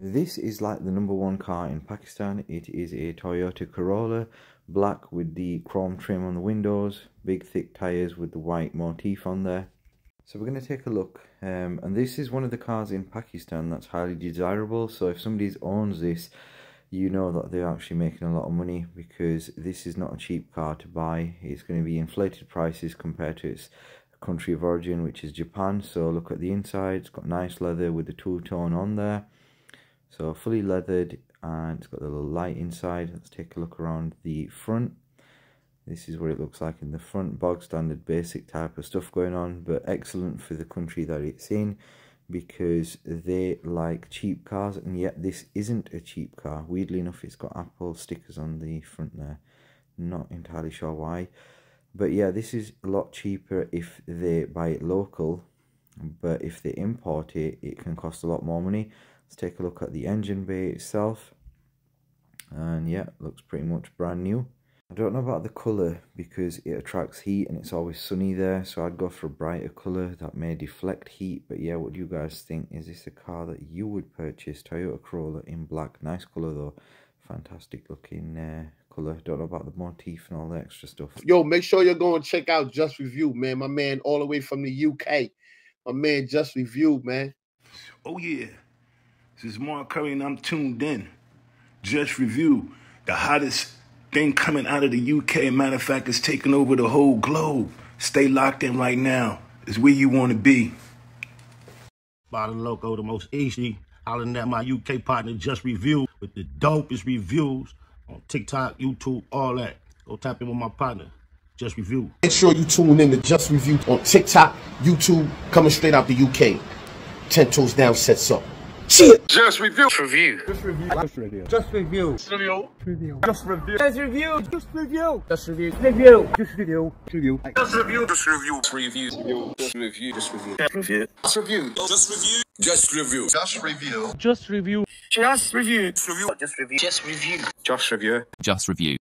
This is like the number one car in Pakistan. It is a Toyota Corolla, black with the chrome trim on the windows, big thick tyres with the white motif on there. So we're going to take a look, um, and this is one of the cars in Pakistan that's highly desirable. So if somebody owns this, you know that they're actually making a lot of money because this is not a cheap car to buy. It's going to be inflated prices compared to its country of origin, which is Japan. So look at the inside; it's got nice leather with the two tone on there. So fully leathered and it's got a little light inside. Let's take a look around the front. This is what it looks like in the front. Bog standard basic type of stuff going on but excellent for the country that it's in because they like cheap cars and yet this isn't a cheap car. Weirdly enough it's got Apple stickers on the front there. Not entirely sure why. But yeah, this is a lot cheaper if they buy it local. But if they import it, it can cost a lot more money. Let's take a look at the engine bay itself. And yeah, looks pretty much brand new. I don't know about the colour because it attracts heat and it's always sunny there. So I'd go for a brighter colour that may deflect heat. But yeah, what do you guys think? Is this a car that you would purchase? Toyota Corolla in black. Nice colour though. Fantastic looking uh, colour. Don't know about the motif and all the extra stuff. Yo, make sure you're going to check out Jus Review, man. My man all the way from the UK. My man Jus Review, man. Oh yeah. This is Mark Curry, and I'm tuned in. Jus review the hottest thing coming out of the UK. Matter of fact, it's taking over the whole globe. Stay locked in right now. It's where you want to be. Bottom Loco, the most easy. Hollering at my UK partner, Jus Review, with the dopest reviews on TikTok, YouTube, all that. Go tap in with my partner, Jus Review. Make sure you tune in to Jus Review on TikTok, YouTube, coming straight out the UK. Ten toes down, sets up. Shit. Just review. Just review. Just review. Just review. Just review. Just review. Just review. Just review. Just review. Just review. Review. Just review. Review. Just review. Just review. Just review. Just review. Just review. Just review. Just review. Just review. Just review. Just review. Just review. Just review. Just review. Just review. Just review. Just review. Just review.